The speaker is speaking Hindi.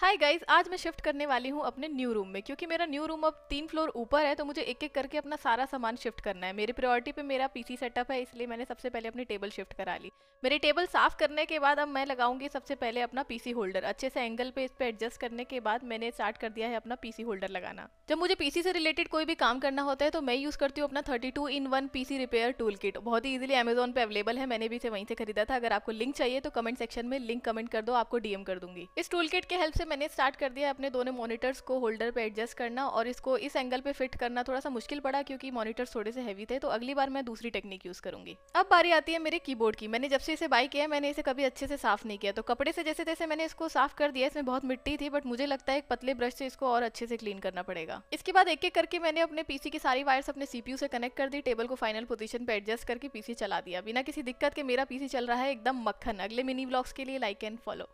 हाय गाइस आज मैं शिफ्ट करने वाली हूँ अपने न्यू रूम में, क्योंकि मेरा न्यू रूम अब तीन फ्लोर ऊपर है तो मुझे एक एक करके अपना सारा सामान शिफ्ट करना है। मेरी प्रायोरिटी पे मेरा पीसी सेटअप है, इसलिए मैंने सबसे पहले अपनी टेबल शिफ्ट करा ली। मेरी टेबल साफ़ करने के बाद अब मैं लगाऊँगी सबसे पहले अपना पीसी होल्डर अच्छे से एंगल पे इस पर एडजस्ट करने के बाद मैंने स्टार्ट कर दिया है अपना पीसी होल्डर लगाना। जब मुझे पीसी से रिलेटेड कोई भी काम करना होता है तो मैं यूज़ करती हूँ अपना thirty two in one PC repair tool kit बहुत ही इजिली अमेजोन पे अवेलेबल है, मैंने भी इसे वहीं से खरीदा था। अगर आपको लिंक चाहिए तो कमेंट सेक्शन में लिंक कमेंट कर दो, आपको डीएम कर दूँगी। इस टूल किट के हेल्प से मैंने स्टार्ट कर दिया अपने दोनों मॉनिटर्स को होल्डर पे एडजस्ट करना और इसको इस एंगल पे फिट करना थोड़ा सा मुश्किल पड़ा क्योंकि मॉनिटर्स थोड़े से हैवी थे तो अगली बार मैं दूसरी टेक्निक यूज़ करूँगी। अब बारी आती है मेरे कीबोर्ड की। मैंने जब से इसे बाई किया मैंने इसे कभी अच्छे से साफ़ नहीं किया। तो कपड़े से जैसे तैसे मैंने इसको साफ़ कर दिया, इसमें बहुत मिट्टी थी बट मुझे लगता है एक पतले ब्रश से इसको और अच्छे से क्लीन करना पड़ेगा। इसके बाद एक एक करके मैंने अपने पीसी की सारी वायर्स अपने सीपीयू से कनेक्ट कर दी टेबल को फाइनल पोजीशन पे एडजस्ट करके पीसी चला दिया। बिना किसी दिक्कत के मेरा पीसी चल रहा है एकदम मक्खन। अगले मिनी ब्लॉग्स के लिए लाइक एंड फॉलो